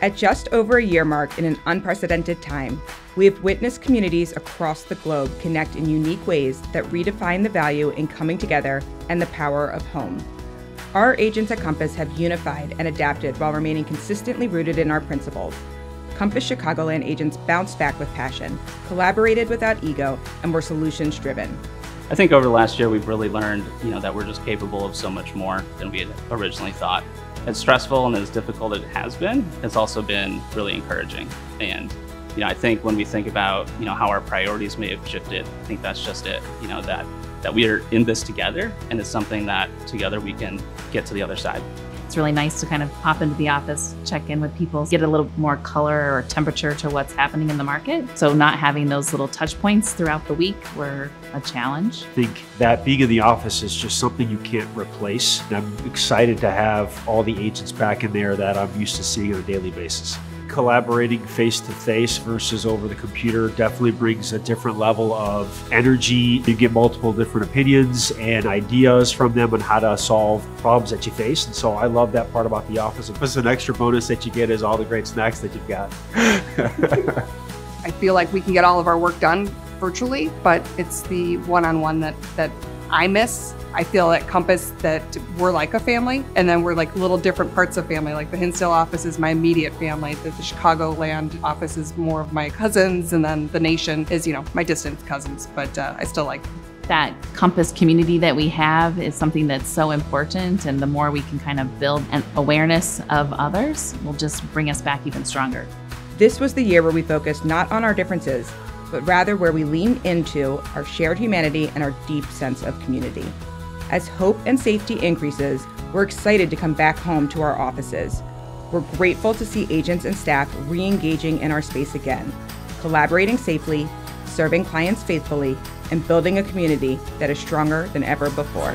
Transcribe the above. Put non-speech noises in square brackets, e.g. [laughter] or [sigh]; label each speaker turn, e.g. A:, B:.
A: At just over a year mark in an unprecedented time, we have witnessed communities across the globe connect in unique ways that redefine the value in coming together and the power of home. Our agents at Compass have unified and adapted while remaining consistently rooted in our principles. Compass Chicagoland agents bounced back with passion, collaborated without ego, and were solutions driven.
B: I think over the last year we've really learned, you know, that we're just capable of so much more than we had originally thought. As stressful and as difficult as it has been, it's also been really encouraging. And you know, I think when we think about you know how our priorities may have shifted, I think that's just it. You know that that we are in this together, and it's something that together we can get to the other side.
C: It's really nice to kind of pop into the office, check in with people, get a little more color or temperature to what's happening in the market. So, not having those little touch points throughout the week were a challenge.
D: I think that being in the office is just something you can't replace. And I'm excited to have all the agents back in there that I'm used to seeing on a daily basis collaborating face to face versus over the computer definitely brings a different level of energy. You get multiple different opinions and ideas from them on how to solve problems that you face. And so I love that part about the office. Plus, an extra bonus that you get is all the great snacks that you've got. [laughs]
E: I feel like we can get all of our work done virtually, but it's the one on one that, that I miss I feel at Compass that we're like a family, and then we're like little different parts of family. Like the Hinsdale office is my immediate family, the, the Chicagoland office is more of my cousins, and then the Nation is, you know, my distant cousins, but uh, I still like them
C: that Compass community that we have is something that's so important. And the more we can kind of build an awareness of others will just bring us back even stronger.
A: This was the year where we focused not on our differences, but rather where we lean into our shared humanity and our deep sense of community. As hope and safety increases, we're excited to come back home to our offices. We're grateful to see agents and staff re engaging in our space again, collaborating safely, serving clients faithfully, and building a community that is stronger than ever before.